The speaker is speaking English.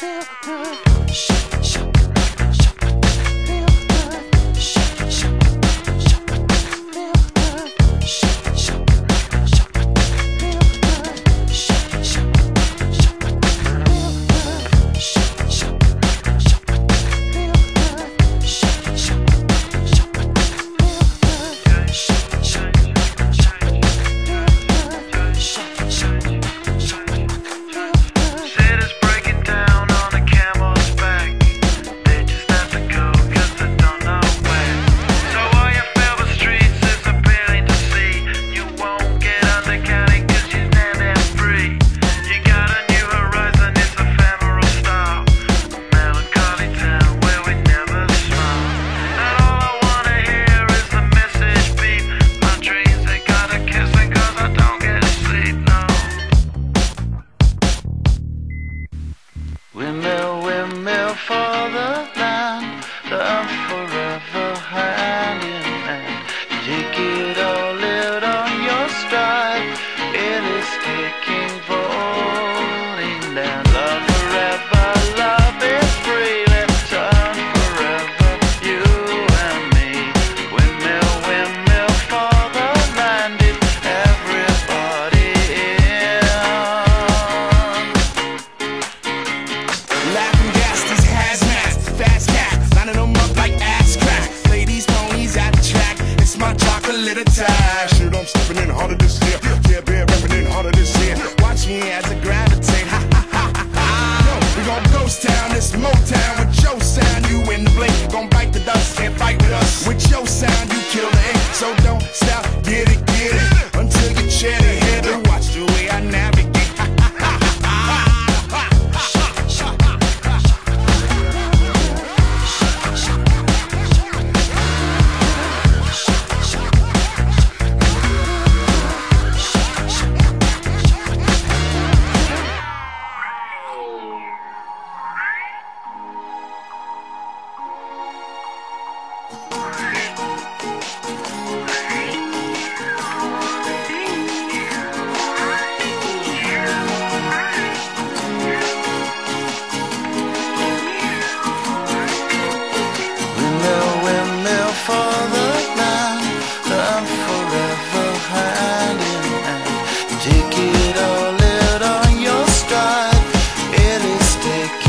Shut, shut. another. Little at time. Shoot, I'm stepping in harder this year. Yeah, bear rapping in harder this year. Watch me as I It